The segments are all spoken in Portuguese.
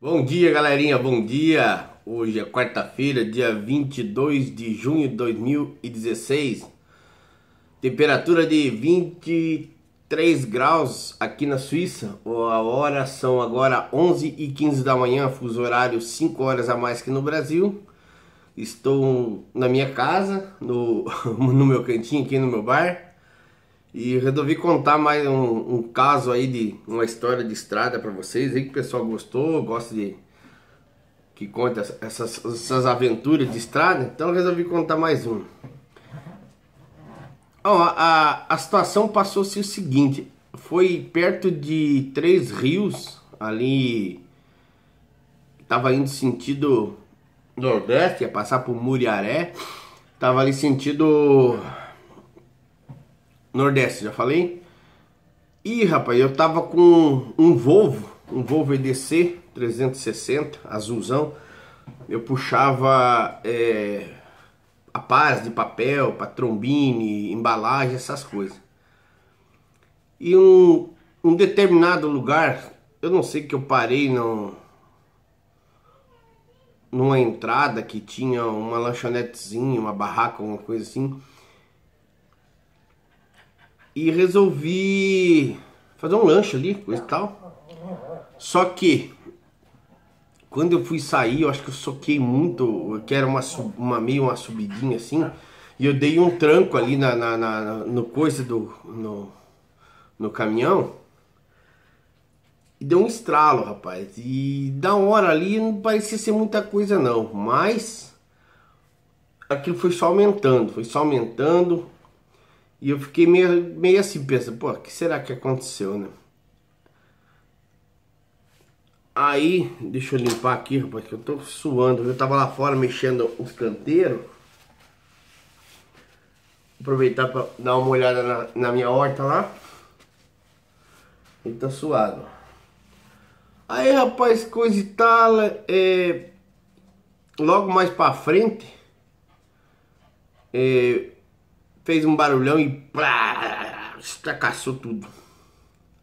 Bom dia, galerinha, bom dia. Hoje é quarta-feira, dia 22 de junho de 2016. Temperatura de 23 graus aqui na Suíça. A hora são agora 11 e 15 da manhã, fuso horário 5 horas a mais que no Brasil. Estou na minha casa, no, no meu cantinho aqui no meu bar. E resolvi contar mais um, um, caso aí de uma história de estrada para vocês aí que o pessoal gostou, gosta de que conta essas, essas aventuras de estrada, então resolvi contar mais um. Ó, a, a situação passou-se o seguinte, foi perto de Três Rios, ali tava indo sentido nordeste, ia passar por Muriaré, tava ali sentido Nordeste, já falei? E rapaz, eu tava com um Volvo, um Volvo EDC 360, azulzão. Eu puxava é, a paz de papel para trombine, embalagem, essas coisas. E um, um determinado lugar, eu não sei que eu parei no, numa entrada que tinha uma lanchonetezinha, uma barraca, alguma coisa assim e resolvi fazer um lanche ali, coisa e tal. Só que quando eu fui sair, eu acho que eu soquei muito, que era uma, uma meio uma subidinha assim, e eu dei um tranco ali na, na, na no coisa do no, no caminhão. E deu um estralo, rapaz. E da hora ali não parecia ser muita coisa não, mas aquilo foi só aumentando, foi só aumentando. E eu fiquei meio, meio assim, pensando, pô, o que será que aconteceu, né? Aí, deixa eu limpar aqui, rapaz, que eu tô suando. Eu tava lá fora mexendo os canteiros. Aproveitar pra dar uma olhada na, na minha horta lá. Ele tá suado. Aí, rapaz, coisa e tal, é... Logo mais pra frente... É fez um barulhão e plá, estracaçou tudo.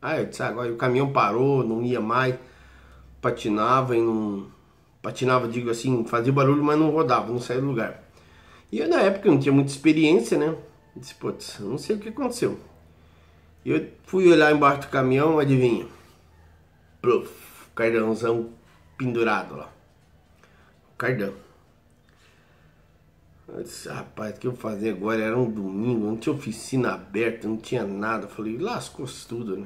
Aí eu disse, agora o caminhão parou, não ia mais, patinava e não. Patinava, digo assim, fazia barulho, mas não rodava, não saía do lugar. E eu na época não tinha muita experiência, né? Eu disse, putz, não sei o que aconteceu. E eu fui olhar embaixo do caminhão, adivinha? Pluf, cardãozão pendurado lá. Cardão. Eu disse, rapaz, o que eu fazer agora? Era um domingo, não tinha oficina aberta, não tinha nada. falei, lascou-se tudo, né?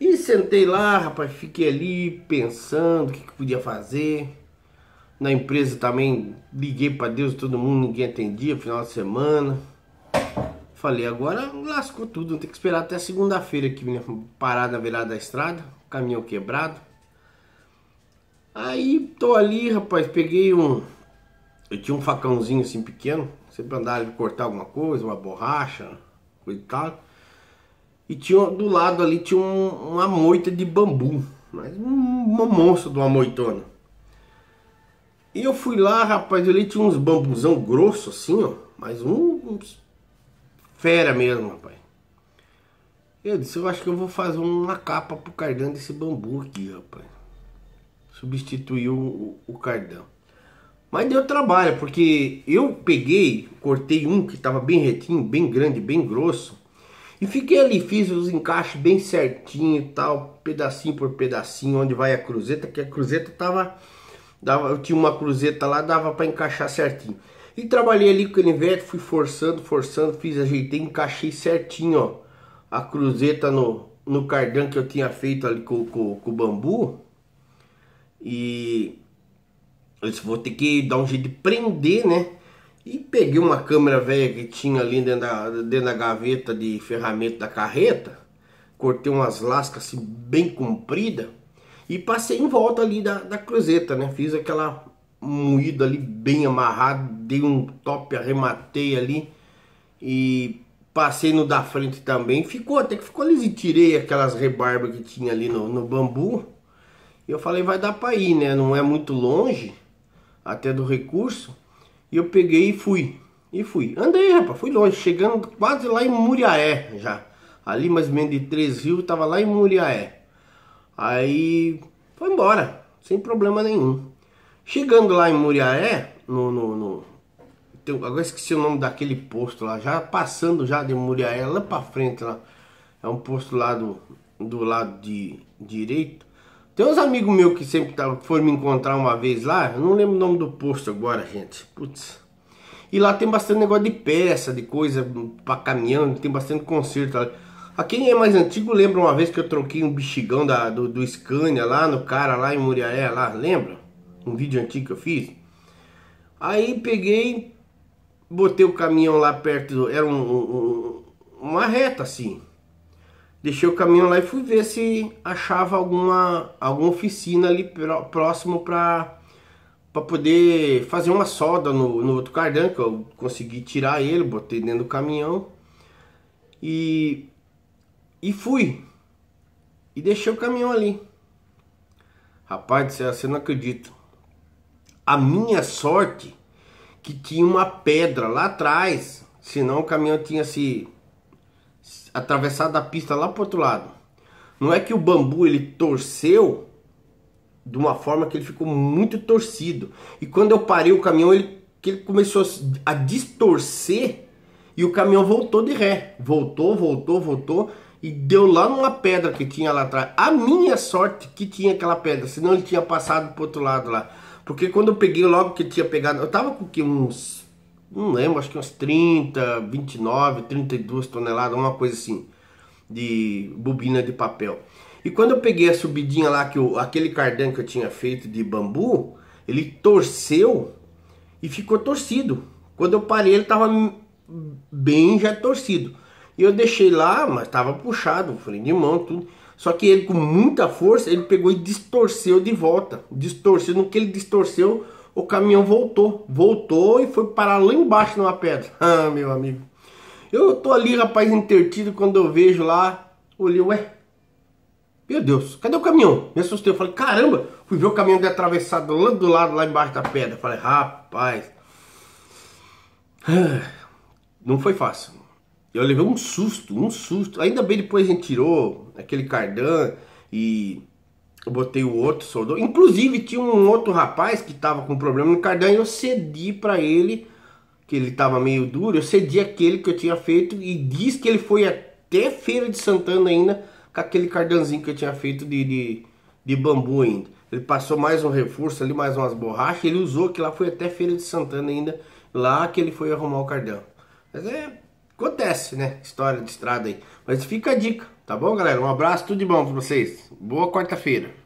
E sentei lá, rapaz, fiquei ali pensando o que, que podia fazer. Na empresa também liguei para Deus, todo mundo, ninguém atendia, final de semana. Falei, agora lascou tudo, tem que esperar até segunda-feira aqui, né? Parar na beirada da estrada, caminhão quebrado. Aí tô ali, rapaz, peguei um, eu tinha um facãozinho assim pequeno, sempre andava ali cortar alguma coisa, uma borracha, coisa e tal. E tinha do lado ali tinha um, uma moita de bambu, mas um, uma monstro de uma moitona. E eu fui lá, rapaz, ali tinha uns bambuzão grosso assim, ó, mas um, uns fera mesmo, rapaz. Eu disse, eu acho que eu vou fazer uma capa pro cardão desse bambu aqui, rapaz. Substituiu o, o cardão. Mas deu trabalho, porque eu peguei, cortei um que estava bem retinho, bem grande, bem grosso. E fiquei ali, fiz os encaixes bem certinho e tal, pedacinho por pedacinho, onde vai a cruzeta, que a cruzeta tava... Dava, eu tinha uma cruzeta lá, dava para encaixar certinho. E trabalhei ali com o canivete, fui forçando, forçando, fiz, ajeitei, encaixei certinho, ó. A cruzeta no, no cardan que eu tinha feito ali com, com, com o bambu. E eu disse, vou ter que dar um jeito de prender, né? E peguei uma câmera velha que tinha ali dentro da, dentro da gaveta de ferramenta da carreta. Cortei umas lascas assim bem compridas. E passei em volta ali da, da cruzeta, né? Fiz aquela moída ali bem amarrado. Dei um top, arrematei ali. E passei no da frente também. Ficou, até que ficou ali. Tirei aquelas rebarbas que tinha ali no, no bambu. E eu falei, vai dar pra ir, né? Não é muito longe até do recurso. E eu peguei e fui. E fui. Andei, rapaz, fui longe, chegando quase lá em Muriaé já. Ali mais ou menos de Três Rios, tava lá em Muriaé. Aí Foi embora, sem problema nenhum. Chegando lá em Muriaé, no, no, no agora esqueci o nome daquele posto lá, já passando já de Muriaé, lá pra frente lá. É um posto lá do, do lado de direito. Tem uns amigos meus que sempre tá, foram me encontrar uma vez lá, eu não lembro o nome do posto agora, gente. Putz. E lá tem bastante negócio de peça, de coisa para caminhão, tem bastante conserto. A quem é mais antigo lembra uma vez que eu troquei um bexigão da, do, do Scania lá no cara lá em Muriaé, lá, lembra? Um vídeo antigo que eu fiz. Aí peguei, botei o caminhão lá perto, era um, um, uma reta assim. Deixei o caminhão lá e fui ver se achava alguma, alguma oficina ali próximo para para poder fazer uma solda no, no outro cardan que eu consegui tirar ele, botei dentro do caminhão e e fui. E deixei o caminhão ali. Rapaz você não acredita. A minha sorte que tinha uma pedra lá atrás, senão o caminhão tinha se atravessado a pista lá pro outro lado. Não é que o bambu ele torceu de uma forma que ele ficou muito torcido. E quando eu parei o caminhão, ele, que ele começou a distorcer e o caminhão voltou de ré. Voltou, voltou, voltou e deu lá numa pedra que tinha lá atrás. A minha sorte que tinha aquela pedra, senão ele tinha passado pro outro lado lá. Porque quando eu peguei logo que tinha pegado, eu tava com que uns, não lembro, acho que uns 30, 29, 32 toneladas, uma coisa assim, de bobina de papel. E quando eu peguei a subidinha lá, que eu, aquele cardan que eu tinha feito de bambu, ele torceu e ficou torcido. Quando eu parei, ele tava bem já torcido. E eu deixei lá, mas estava puxado, freio de mão, tudo. Só que ele com muita força, ele pegou e distorceu de volta. Distorceu, no que ele distorceu, o caminhão voltou. Voltou e foi parar lá embaixo numa pedra. Ah, meu amigo. Eu tô ali, rapaz, intertido, quando eu vejo lá, olhei, ué, meu Deus, cadê o caminhão? Me assustei, eu falei, caramba, fui ver o caminhão de atravessado lá do lado, lá embaixo da pedra. Falei, rapaz, não foi fácil. Eu levei um susto, um susto. Ainda bem depois a gente tirou aquele cardan e eu botei o outro soldou. Inclusive tinha um outro rapaz que tava com problema no cardan e eu cedi para ele, que ele tava meio duro, eu cedi aquele que eu tinha feito e diz que ele foi até Feira de Santana ainda com aquele cardanzinho que eu tinha feito de, de, de bambu ainda. Ele passou mais um reforço ali, mais umas borrachas, ele usou que lá foi até Feira de Santana ainda, lá que ele foi arrumar o cardão. Mas é Acontece, né? História de estrada aí. Mas fica a dica, tá bom, galera? Um abraço, tudo de bom pra vocês. Boa quarta-feira.